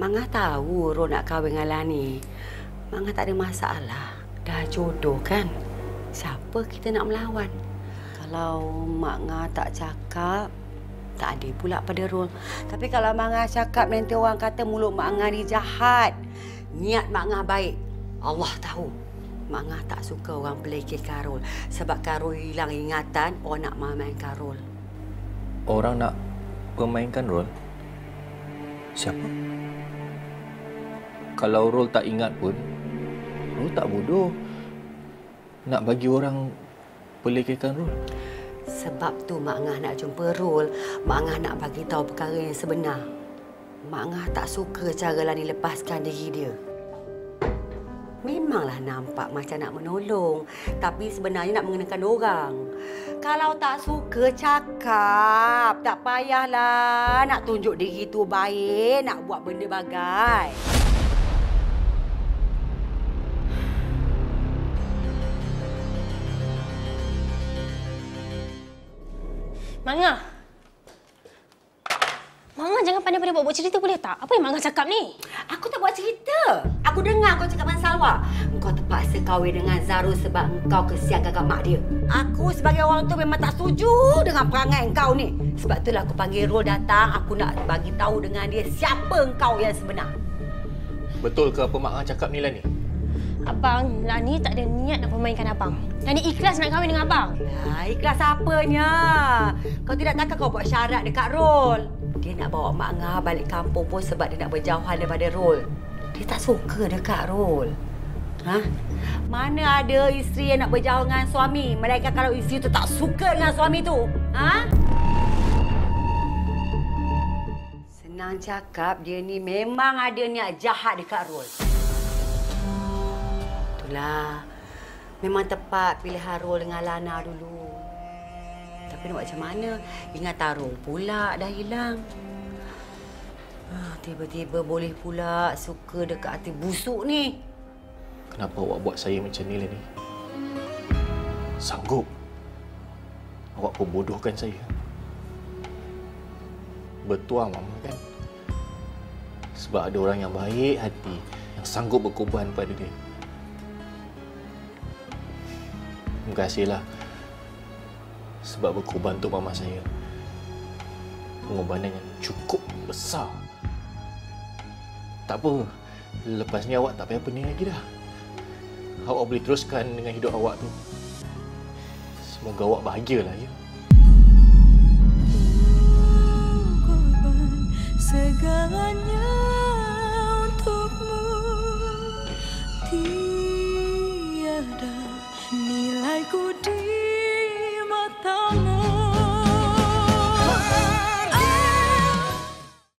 Mangah tahu Ro nak kahwin dengan Lani. Mangah tak ada masalah. Dah jodoh kan? Siapa kita nak melawan? Kalau Mak Ngah tak cakap, tak ada pula pada Rol. Tapi kalau Mak Ngah cakap nanti orang kata mulut Mak Ngah ni jahat. Niat Mak Ngah baik. Allah tahu. Mak Ngah tak suka orang pelekeh Karol. Sebab Karol hilang ingatan, orang nak main Karol. Orang nak permainkan rol? Siapa? Kalau rol tak ingat pun, rol tak bodoh. Nak bagi orang pelekehkan rol. Sebab tu Mak Ngah nak jumpa Rol. Mak Ngah nak bagi tahu perkara yang sebenar. Mak Ngah tak suka cara Lani lepaskan diri dia. Memanglah nampak macam nak menolong. Tapi sebenarnya nak mengenakan orang. Kalau tak suka, cakap. Tak payahlah nak tunjuk diri tu baik. Nak buat benda bagai. Manga. Manga jangan pandai-pandai buat, buat cerita boleh tak? Apa yang Manga cakap ni? Aku tak buat cerita. Aku dengar kau cakap dengan Salwa. Engkau terpaksa kahwin dengan Zarul sebab engkau kesian kakak mak dia. Aku sebagai orang tu memang tak setuju dengan perangai engkau ni. Sebab itulah aku panggil Rol datang. Aku nak bagi tahu dengan dia siapa engkau yang sebenar. Betul ke apa Mak cakap ni lah ni? Abang, Lani tak ada niat nak permainkan abang. Lani ikhlas nak kahwin dengan abang. Lah, ikhlas apanya? Kau tidak takkan kau buat syarat dekat Rol. Dia nak bawa Mak Ngah balik kampung pun sebab dia nak berjauhan daripada Rol. Dia tak suka dekat Rol. Ha? Mana ada isteri yang nak berjauh dengan suami? Mereka kalau isteri tu tak suka dengan suami tu. Ha? Senang cakap dia ni memang ada niat jahat dekat Rol. Itulah. Memang tepat pilihan Rol dengan Lana dulu. Tapi nak macam mana? Ingat tarung pula dah hilang. Ah, Tiba-tiba boleh pula suka dekat hati busuk ni. Kenapa awak buat saya macam ni lah ni? Sanggup? Awak pembodohkan saya. Bertuah Mama kan? Sebab ada orang yang baik hati yang sanggup berkorban pada dia. Terima kasihlah sebab berkorban untuk mama saya. Pengorbanan yang cukup besar. Tak apa, lepas ni awak tak payah pening lagi dah. Awak boleh teruskan dengan hidup awak tu. Semoga awak bahagialah ya.